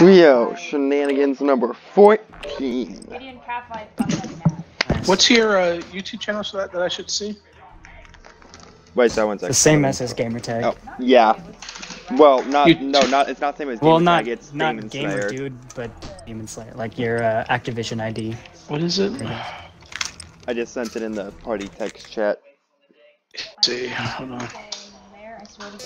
Trio shenanigans number 14. Gideon Catfight fucking mad. Nice. What's your uh, YouTube channel so that, that I should see? Wait, so one second. the same as his gamertag? Oh, yeah. Well, not You- no, not it's not the same as well, Demon not Tag, it's not Demon gamer Slayer. dude, but Demon Slayer, like your uh, Activision ID. What is it? I just sent it in the party text chat. Let's see. Hold on. Mayor, I swear to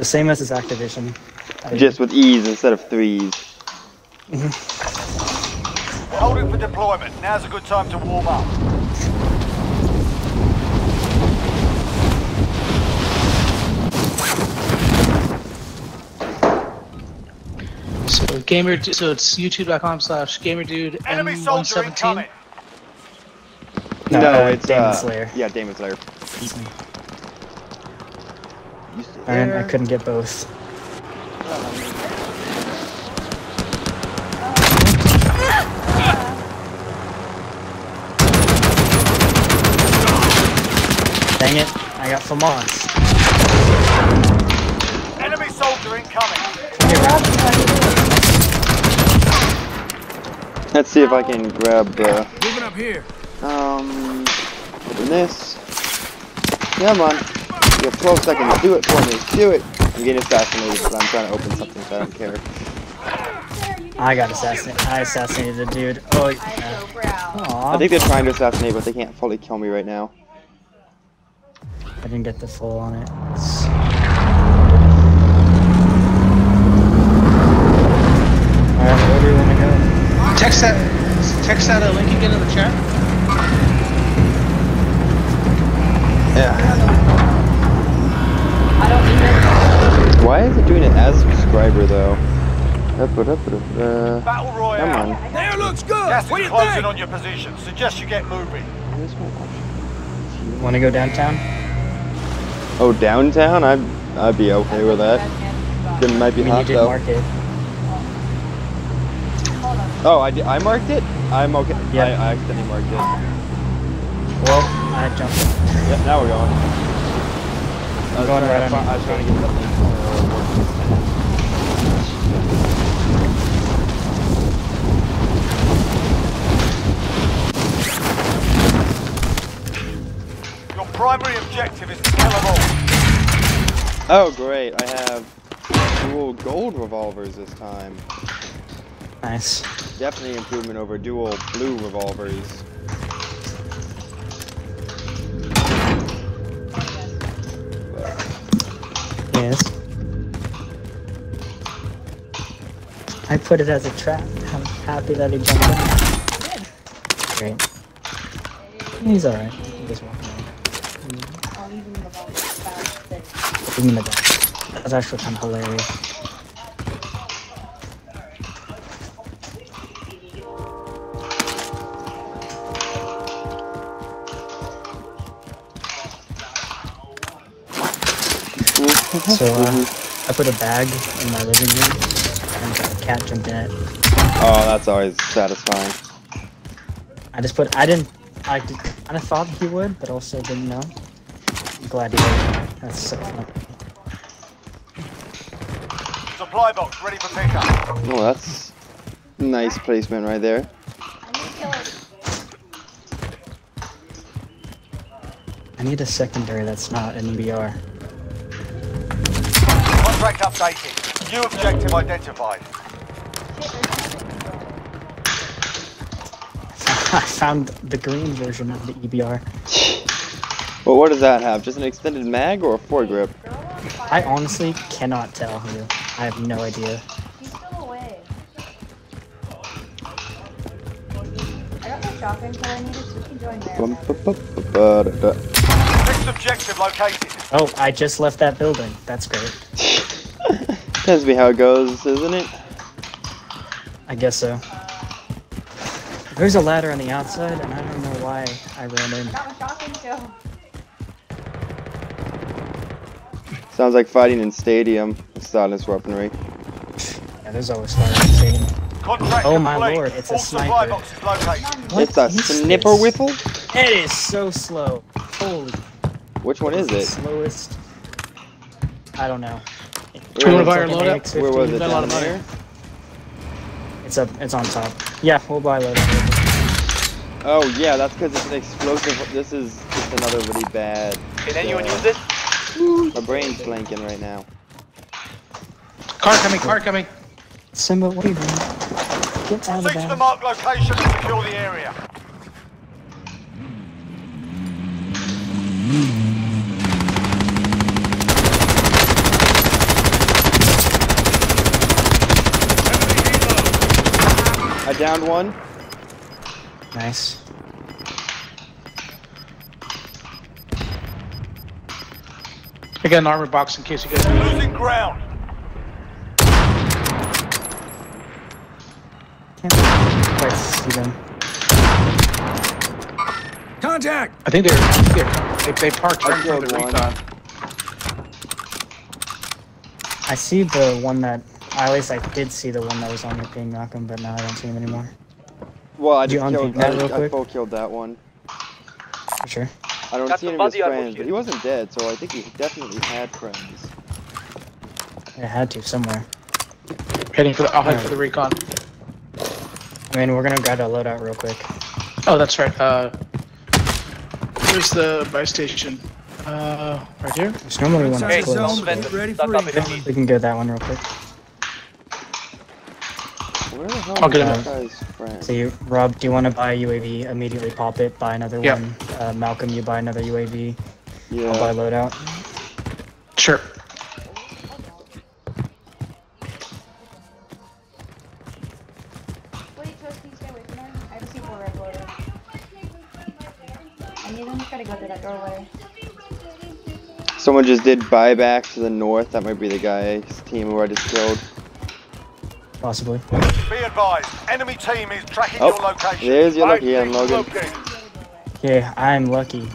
the same as his Activision. Just with E's instead of threes. Holding for deployment. Now's a good time to warm up. So gamer, so it's youtube.com slash gamerdude Enemy M117. No, No, it's Demon uh, Slayer. Yeah, Demon Slayer. Ethan. You I couldn't get both. Dang it, I got FAMAS. Enemy soldier incoming. Let's see if I can grab uh, Moving up here. um open this. Come on. You have 12 seconds. Do it for me. Do it. I'm getting assassinated, but I'm trying to open something so I don't care. I got assassinated. I assassinated the dude. Oh, I'm yeah. so proud. Aw. I think they're trying to assassinate, but they can't fully kill me right now. I didn't get the full on it. It's- Alright, where do you wanna go? Text that, text that uh, link again in the chat. Yeah. I don't even. Why is it doing it as a subscriber though? Up, up, up, up, uh, Battle Royale. come on. There looks good. Gas what do is you closing think? on your position. Suggest you get moving. This. Wanna go downtown? Oh, downtown? I'd I'd be okay with that. It might I be mean, you hot did though. mark it. Oh, I, did, I marked it. I'm okay. Yeah. I, I accidentally marked it. Well, I jumped. Yep, now we're going. I was going right to fi- I was trying to get something. Your primary objective is to kill them all. oh, great! I have dual gold revolvers this time. Nice. Definitely improvement over dual blue revolvers. Yes. I put it as a trap. I'm happy that he jumped in. Great. He's alright. Just away. I'll leave him in the vault. Fast. Give him the back. That's actually kind of hilarious. So, uh, I put a bag in my living room, and a cat jumped in it. Oh, that's always satisfying. I just put, I didn't, I did, kind of thought he would, but also didn't know. I'm glad he did. That's so fun. Supply box ready for pickup. Oh, that's nice placement right there. I need to kill it. I need a secondary that's not an EBR. Contract updated. New objective identified. I found the green version of the EBR. Well, what does that have? Just an extended mag or a foregrip? I honestly cannot tell you. I have no idea. He's still away. I got the shotgun kill I needed, so we can join there. Next objective located. Oh, I just left that building. That's great. Tends to be how it goes, isn't it? I guess so. There's a ladder on the outside, and I don't know why I ran in. I got my shotgun. Sounds like fighting in stadium with silence weaponry. Yeah, there's always fire in stadium. Contract Oh my complete. lord, it's a sniper. boxes located. What it's a is snipper this? whiffle? It is so slow. Holy. Which one is the it? Slowest. I don't know. It, Do you want to buy was- our Second loadout? Where was it? Got a lot of money. It's up. It's on top. Yeah, we'll buy a loadout. Oh yeah, that's because it's an explosive. This is just another really bad. Can anyone uh, use it? My brain's blanking right now. Car coming, car coming. Simba, what are you doing? Get out of Seek the there. marked location and secure the area. I downed one. Nice. I got an armor box in case you guys need. Losing ground. Can't quite see them. Contact! I think they're, I think they're they, they parked right in the one. recon. I see the one that. At least I did see the one that was on your ping, Malcolm, but now I don't see him anymore. Well, I Did just killed. that I, real I full killed that one. For sure. I don't Got see any of his friends, but he wasn't dead, so I think he definitely had friends. It had to somewhere. Heading for the, I'll head for the recon. I mean, we're gonna grab a loadout real quick. Oh, that's right. Uh, where's the buy station? Uh, right here. There's normally one Hey, that's close. zone, ready for up in the incoming. east. We can get that one real quick. Where the hell I'll get him. guy's friend? So you, Rob, do you want to buy a UAV? Immediately pop it. Buy another Yeah. one. Uh, Malcolm, you buy another UAV. yeah. I'll buy loadout. Sure. Wait, Toast, can you stay away from there? I have a C4 red loader. I need them to try to go through that doorway. Someone just did buyback to the north. That might be the guy's team who I just killed. Possibly. Be advised, enemy team is tracking Oh, your location. there's your lucky hand, things Logan. located. Yeah, I'm lucky.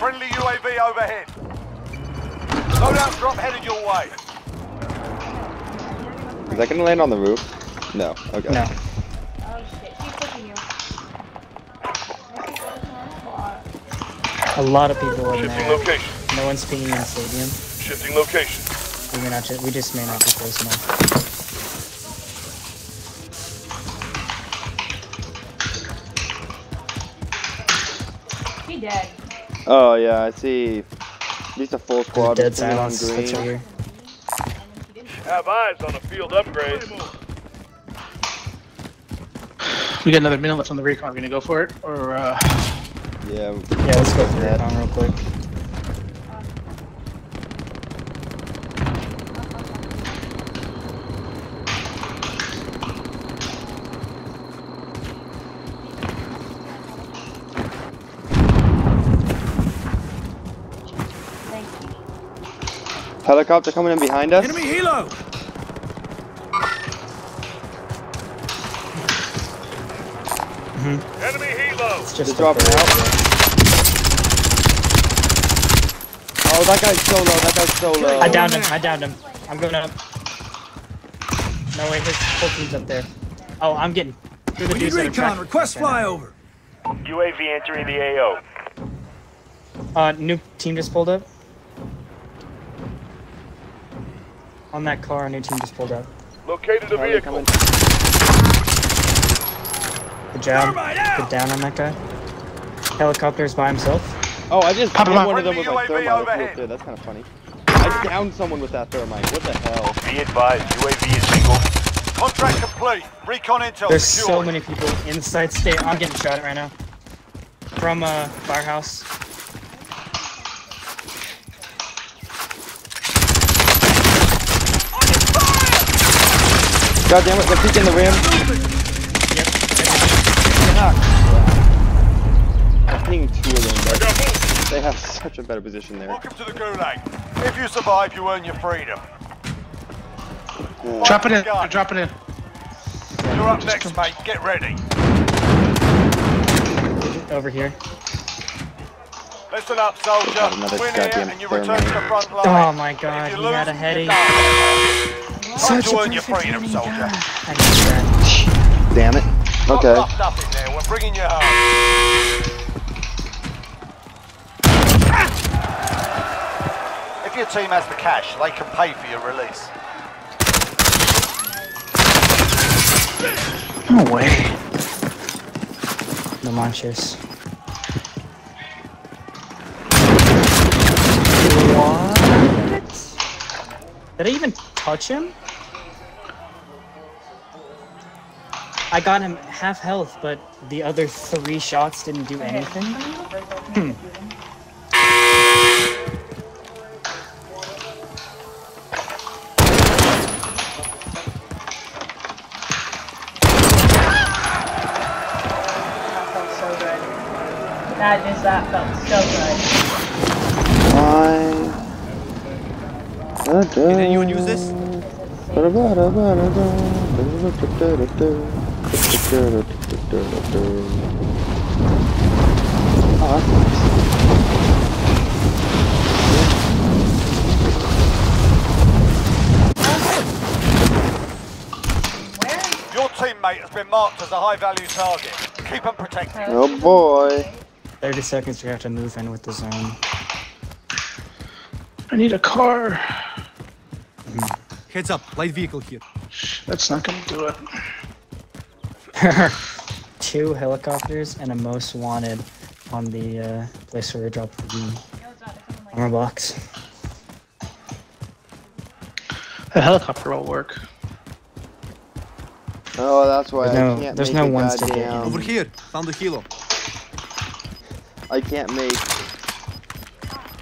Friendly UAV overhead. Loadout drop headed your way. Is that gonna land on the roof? No. Okay. No. Oh shit, she's pushing you. I see Toast on the spot. A lot of people in Shifting there. location. No one's pinging in the stadium. Shifting location. We may not. Ju- we just may not be close enough. She dead. Oh yeah, I see. At least a full There's squad dead on silence. That's right green. here. Have eyes on a field upgrade. We got another minute left on the recon. We're gonna go for it, or uh, Yeah. Yeah, let's go for that. it on real quick. Helicopter coming in behind us. Enemy helo! Enemy helo. It's Just just dropping up out. Oh, that guy's so low. That guy's so low. I downed him. I downed him. I'm going up. No way, his whole team's up there. Oh, I'm getting. Through the We need dudes recon. Request us right flyover. UAV entering the AO. Uh, new team just pulled up. On that car, a new team just pulled up. Located a vehicle. coming? Good job. Thermite! Good down on that guy. Helicopter's by himself. Oh, I just Pop hit one of them with my Friendly thermite. UAV That's real overhead. good. That's kind of funny. I downed someone with that thermite. What the hell? Be advised, UAV is single. Contract complete. Recon intel There's secured. so many people inside state. I'm getting shot at right now. From uh, firehouse. God damn it! They're peeking the rim. Yep. I'm pinging two of them, but they have such a better position there. Welcome to the Gulag. If you survive, you earn your freedom. drop it in. Gun. Drop it in. You're up next, mate. Get ready. Over here. Listen up, soldier. another Win here goddamn and you return to the front line. Oh my god, you he lose, had a you're headache. Done. Time Such to a earn your freedom, soldier. God. I need that. Damn it. Okay. roughed up in there. We're bringing you home. If If your team has the cash, they can pay for your release. No way. No manches. What? Did I even touch him? I got him half health, but the other three shots didn't do anything. Hmm. That felt so good. That just that felt so good. Why? Can anyone use this? Teammate has been marked as a high-value target. Keep them protected. Oh boy. 30 seconds, we have to move in with the zone. I need a car. Heads up, light vehicle here. That's not gonna do it. Two helicopters and a most wanted on the uh, place where we dropped the armor box. The helicopter will work. Oh, that's why There's I no- can't there's make no a ones to Over here, found the helo. I can't make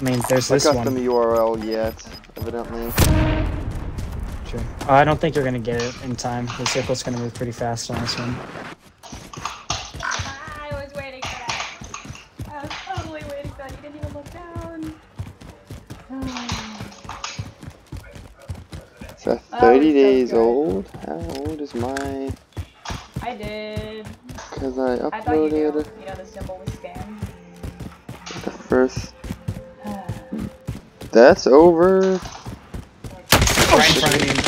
I mean, there's a this custom one. URL yet, evidently. Sure. Oh, I don't think you're gonna get it in time. The circle's gonna move pretty fast on this one. I was waiting for that. I was totally waiting for that. You didn't even look down. It's a Oh, 30 so days good. old. How old is my? I did. Because I uploaded... I thought you knew. You know the symbol was scam. the first. That's over. Right in front of me.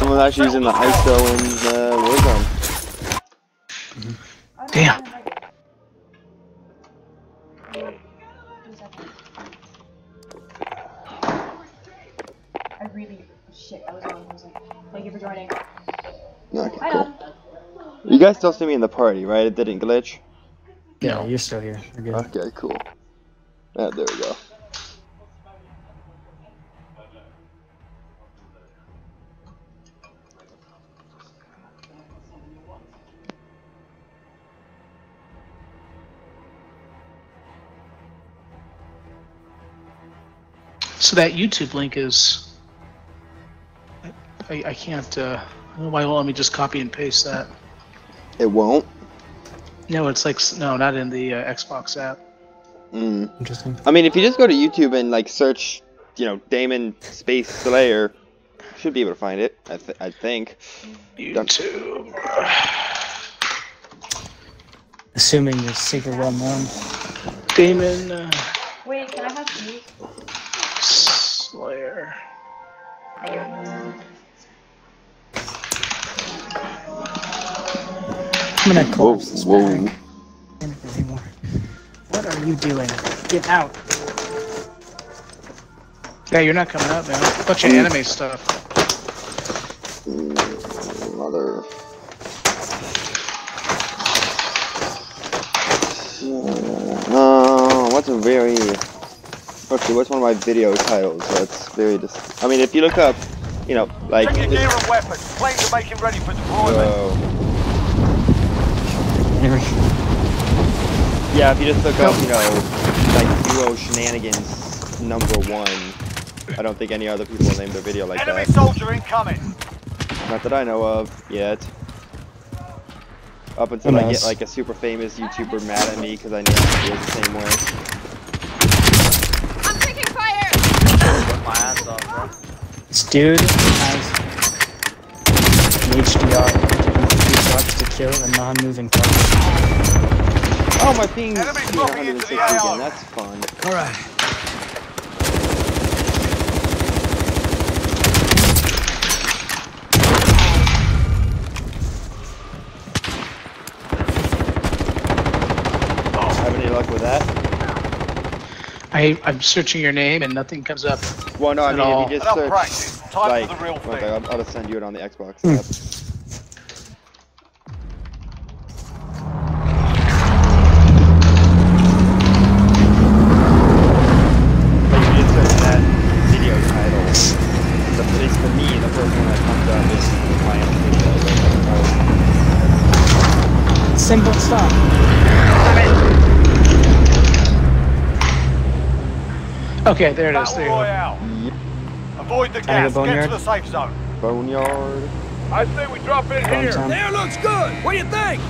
Hard that That's time. someone actually using the ISO in uh, Warzone. Damn. I really shit. I was wrong. I was like, thank you for joining. Okay, Hi, cool. You guys still see me in the party, right? It didn't glitch. Yeah, you're still here. You're good. Okay, cool. Ah, there we go. So that YouTube link is. I, I can't. Uh, I don't know why it won't let me just copy and paste that. It won't. No, it's like no, not in the uh, Xbox app. Mm. Interesting. I mean, if you just go to YouTube and like search, you know, Damon Space Slayer, you should be able to find it. I, th- I think. YouTube. Assuming you're super well known. Damon uh, Wait, can I have these? Slayer. I'm gonna Whoa, collapse this whoa. bag. Can't do anymore. What are you doing? Get out. Yeah, you're not coming up, man. Bunch of Mm. anime stuff. Mother. Uh, what's a very. Okay, what's one of my video titles that's very dis- I mean, if you look up, you know, like. Check your gear and weapons. Planes are making ready for deployment. Whoa. Yeah, if you just look up, you know, like duo shenanigans number one, I don't think any other people will name their video like Enemy that. soldier incoming. Not that I know of yet. Up until I get like a super famous YouTuber mad at me because I name my videos the same way. My ass off, bro. this dude has an HDR taking three shots to kill a non-moving target. Oh, my ping's Enemy you into the 160 again. That's fun. Alright. Oh. Have any luck luck with that. I, I'm searching your name and nothing comes up. Well, no, I mean, all. if you just search, practice. Time like, for the real thing. Okay, I'll, I'll just send you it on the Xbox. App. Like, if you just search that video title, the, at least for me, the first one that comes up is my own video. Like, Simple stuff. Okay, there it is. Battle There you go. Royale. oh, yep, Avoid the gas. go Get to the safe zone. boneyard. I say we drop in Going here. time. There looks good. What do you think?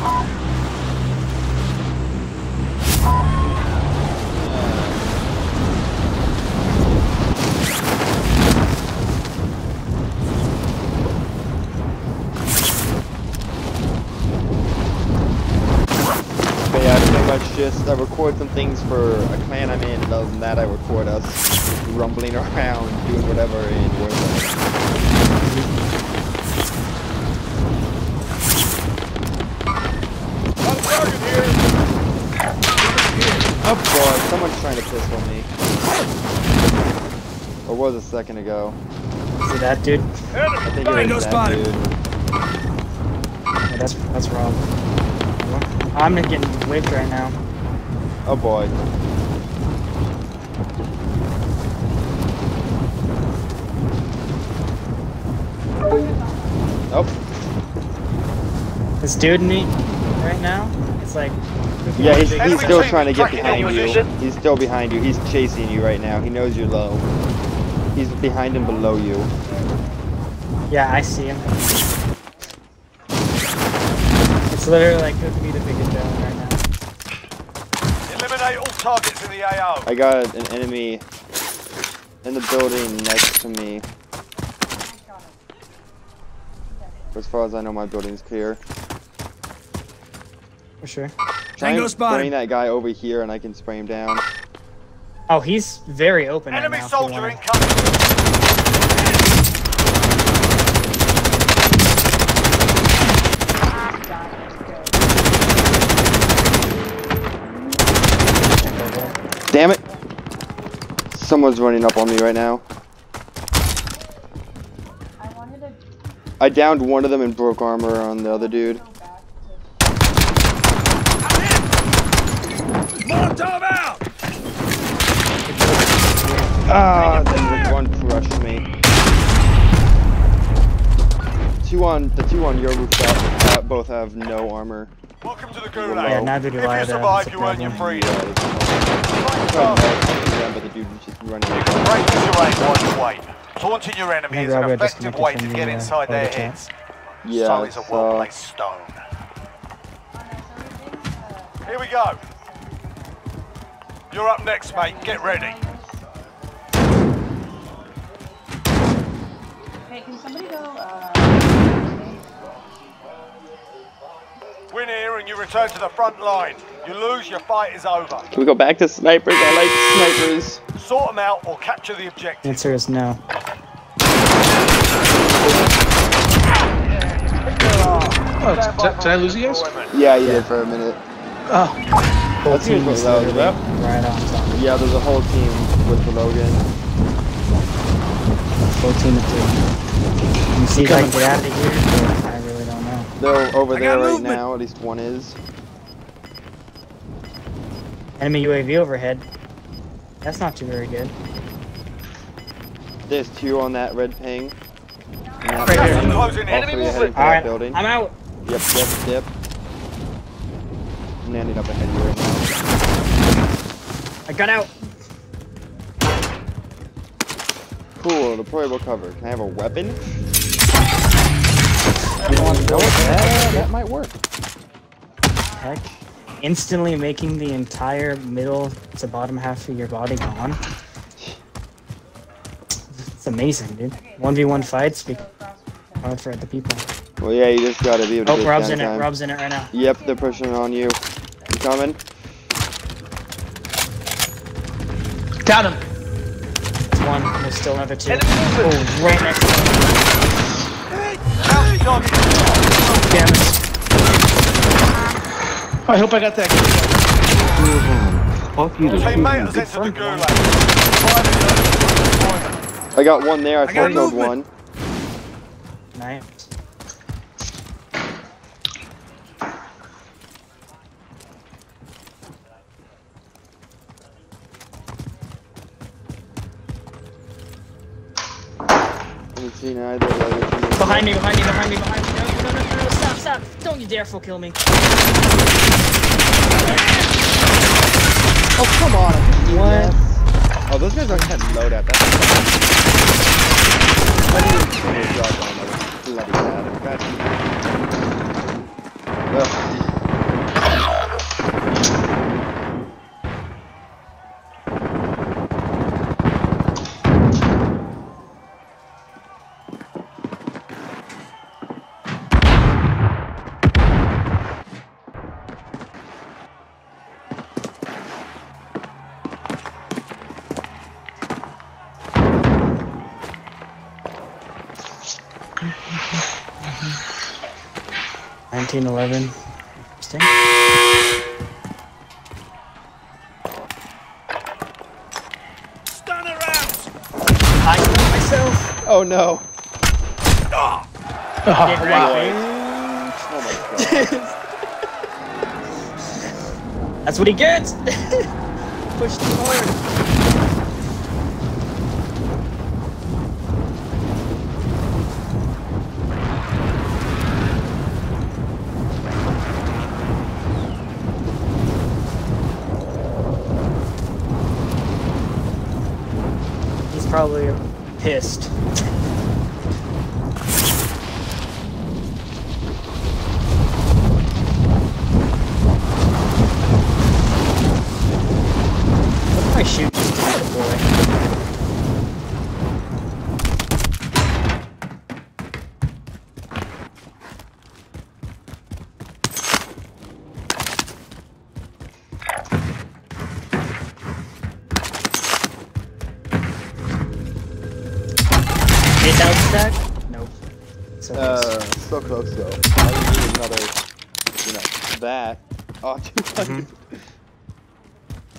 But pretty much I record some things for a clan I'm in, and other than that I record us rumbling around, doing whatever in Warzone. On target here. Oh boy, someone's trying to pistol me. Or was a second ago. See that, dude? I think it Tango was that spotted. dude. Yeah, that's that's wrong. I'm getting whipped right now. Oh boy. Oh, This dude and me right now, it's like. yeah, he's, he's still trying to get behind you. He's still behind you. He's chasing you right now. He knows you're low. He's behind and below you. Yeah, I see him. It's literally like who could be the biggest villain right now. Eliminate all targets in the AO. I got an enemy in the building next to me. As far as I know, my building's clear. For sure. Try Tango spotted. bring that guy over here, and I can spray him down. Oh, he's very open Enemy right now. soldier wanna- incoming. Damn it! Someone's running up on me right now. I to I downed one of them and broke armor on the other dude. Ah, then the one crushed me. Two on the two on your rooftop uh, both have no armor. Welcome to the Yeah, gulag. Yeah, neither do If I. you survive, that's a you earn your problem. Freedom. it's- Target. but the dude just running. You can break this array while you wait. Taunting your enemy is an effective way to get uh, inside their heads. Yeah, so is a so- well-placed stone. Here we go. You're up next, mate. Get ready. Hey, can somebody go, uh... Win here and you return to the front line. You lose, your fight is over. Can we go back to snipers? I like snipers. Sort them out or capture the objective. Answer is no. Oh, did, did- did I lose you guys? Yeah, you did for a minute. Oh, Whole That's team what is that was literally about. right on top. Yeah, there's a whole team with the Logan. Whole team of two. You see if I can get out of here? They're over I there right movement. now. At least one is. Enemy UAV overhead. That's not too very good. There's two on that red ping. Right here. Closing All in. three heading Alright, building. I'm out. Yep, yep, yep. I'm landing up ahead of you right now. I got out. Cool, deployable cover. Can I have a weapon? You want to go with Yeah, that might work. Heck. Instantly making the entire middle to bottom half of your body gone. It's amazing, dude. 1v1 fights, be hard for the people. Well, yeah, you just gotta be able to Oh, get Rob's in it, downtime. Rob's in it right now. Yep, they're pushing on you. You coming? got him. It's one, there's still another two. Oh, right next to him. Target. Damn it. I hope I got that. Teammate has entered the gulag. I got one there. I, I got killed one. Nice. Seen either. of the other two. Behind me, behind me, behind me, behind me. No, no, no, no, no, stop, stop. Don't you dare full kill me. Oh come on! What? Oh, those guys already had loadout. That's. I didn't see their job on that. Bloody bad. Ugh. Nineteen eleven. Interesting. Stunner out! I killed myself. Oh no! Get Oh, wow. Oh my god. That's what he gets. Push too hard. Oh, 200.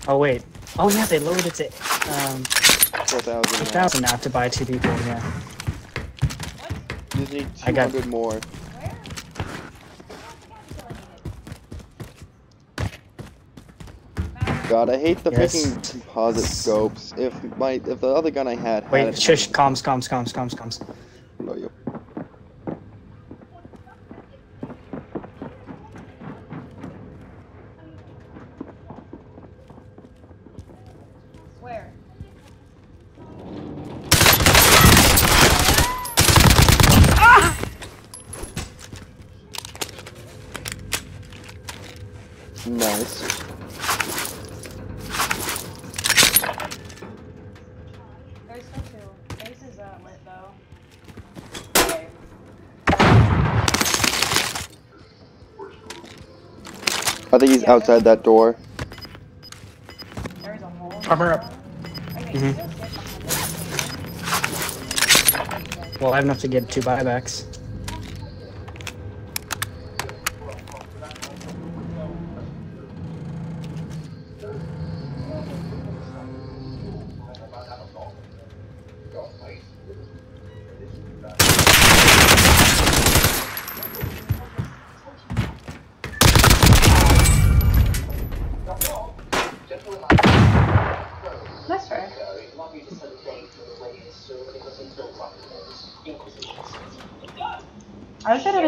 oh wait. Oh yeah, they lowered it to um 4,000. 1,000 now to buy two people. Yeah. You need I got- 200 more. God, I hate the Yes. freaking composite scopes. If my if the other gun I had had Wait, it, shush. Comms, comms, comms, comms, comms. blow you. I think he's outside that door. There's a hole. Armor up. Okay, Mhm. Well, I have enough to get two buybacks.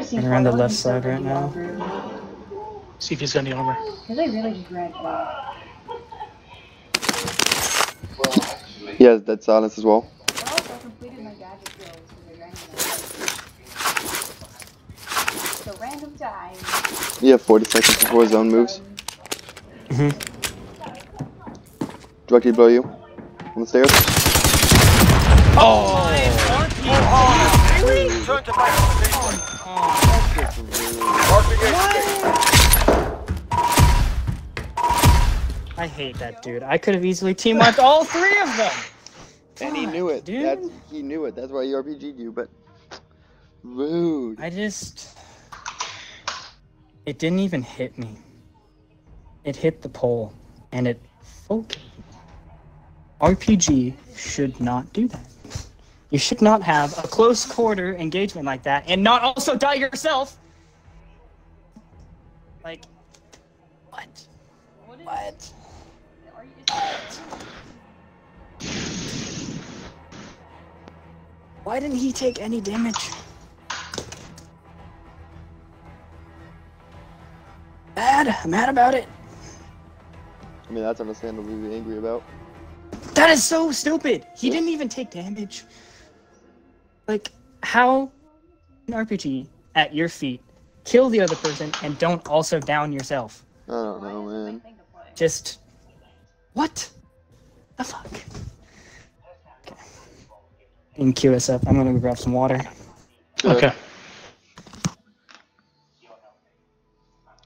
I wish I had a C4 Right around the left would be so side right now. Walgreens. See if he's got any armor. Cause they really just ran flat. He has dead silence as well. I also completed my gadget kills because I ran out. So random time. You have 40 seconds before his zone moves. Mhm. Directly below you. On the stairs. Return to base position. Marking HQ. I hate that dude. I could have easily team wiped all three of them. And he knew it. dude. That's he knew it. That's why he RPG'd you. But Rude. I just. It didn't even hit me. It hit the pole, and it focused. RPG should not do that. You should not have a close quarter engagement like that and not also die yourself. Like, what? What is What? Are you, is Why didn't he take any damage? Mad. I'm mad about it. I mean, that's understandable to be angry about. That is so stupid. He didn't even take damage. Like, how an RPG at your feet kill the other person and don't also down yourself? I don't know, man. thing to play? Just what the fuck? Okay. You can queue us up. I'm gonna go grab some water. Okay.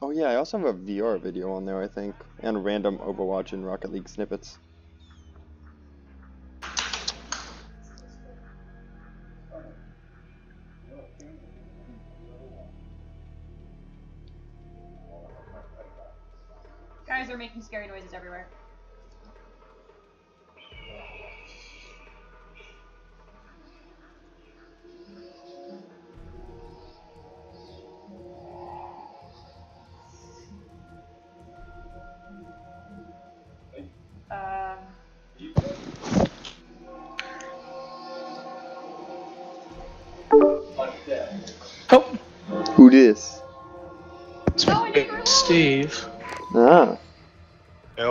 Oh yeah, I also have a VR video on there, I think, and random Overwatch and Rocket League snippets. Scary noises everywhere. Um, Oh, Who this? Oh, I my didn't realize. Steve. Ah.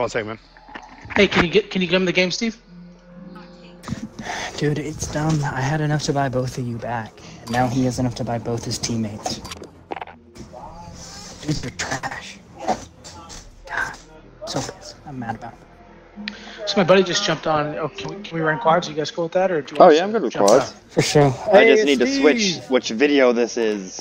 Yeah, one second, man. Hey, can you get can you come to the game, Steve? Dude, it's dumb. I had enough to buy both of you back, and now he has enough to buy both his teammates. Dudes are trash. God, so pissed. I'm mad about it. So my buddy just jumped on. Oh, can we, can we run quads? You guys cool with that, or do you Oh want yeah, I'm to good with quads. out? For sure. I just need to switch which video this is.